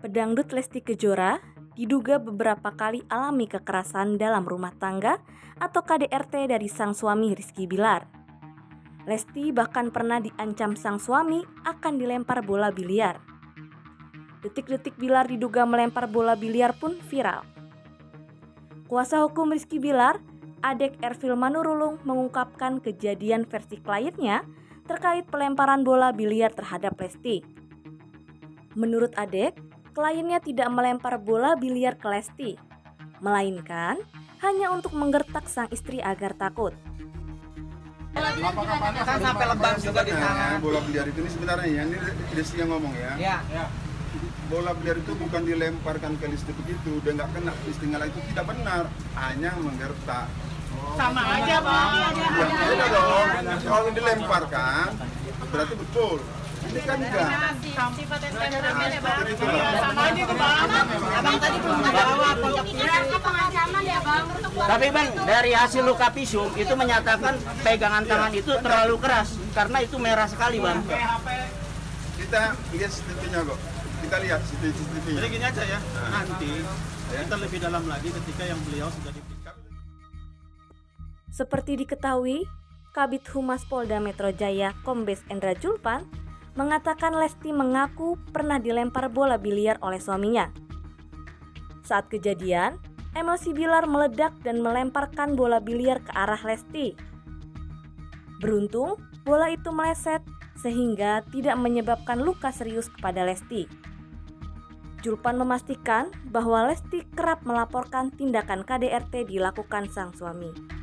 Pedangdut Lesti Kejora diduga beberapa kali alami kekerasan dalam rumah tangga atau KDRT dari sang suami Rizky Bilar. Lesti bahkan pernah diancam sang suami akan dilempar bola biliar. Detik-detik Bilar diduga melempar bola biliar pun viral. Kuasa hukum Rizky Bilar, Adek Ervil Manurulung mengungkapkan kejadian versi kliennya terkait pelemparan bola biliar terhadap Lesti. Menurut Adek, kliennya tidak melempar bola biliar ke Lesti, melainkan hanya untuk menggertak sang istri agar takut. kan sampai lebam juga di tangan. bola biliar itu ini sebenarnya ya, ini Desi yang ngomong ya. Ya. Bola biliar itu bukan dilemparkan ke begitu, dia nggak kena istilah itu tidak benar, hanya menggertak. sama aja bang Ya beda dong, kalau dilemparkan berarti betul. Ini kan enggak. sifat temperamen ya bang Jadi itu Bang. sama aja itu bang Abang tadi belum ada awal pondok Ini pengancaman ya bang untuk Tapi bang, dari hasil luka visum itu menyatakan pegangan tangan itu terlalu keras karena itu merah sekali bang. Kita lihat CCTV-nya kok. Kita lihat CCTV-nya. Jadi gini aja ya, nanti kita lebih dalam lagi ketika yang beliau sudah diperiksa. Seperti diketahui, Kabit Humas Polda Metro Jaya Kombes Endra Julpan mengatakan Lesti mengaku pernah dilempar bola biliar oleh suaminya. Saat kejadian, emosi Bilar meledak dan melemparkan bola biliar ke arah Lesti. Beruntung, bola itu meleset sehingga tidak menyebabkan luka serius kepada Lesti. Julpan memastikan bahwa Lesti kerap melaporkan tindakan KDRT dilakukan sang suami.